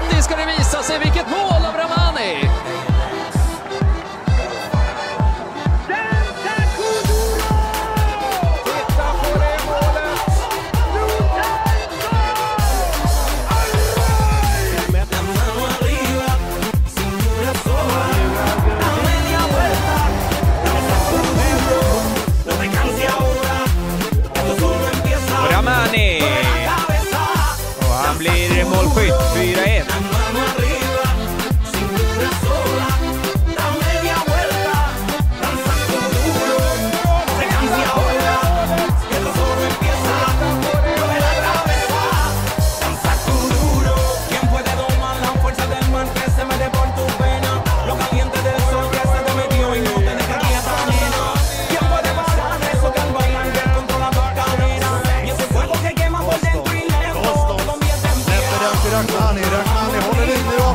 Totti ska det visa sig. Vilket mål! Vamos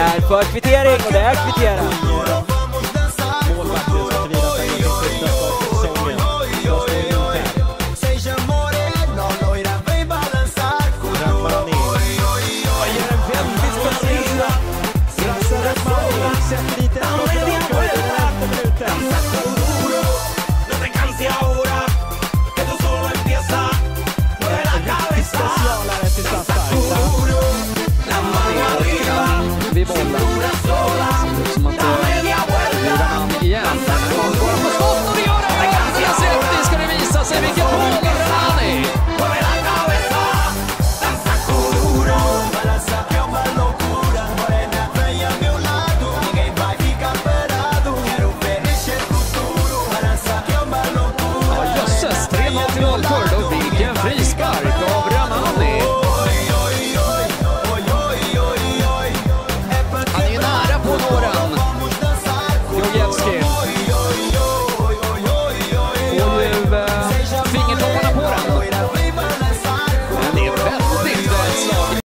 är för kvittering och det är kvitterat. Sätter dit en 1-0 till Dalkurd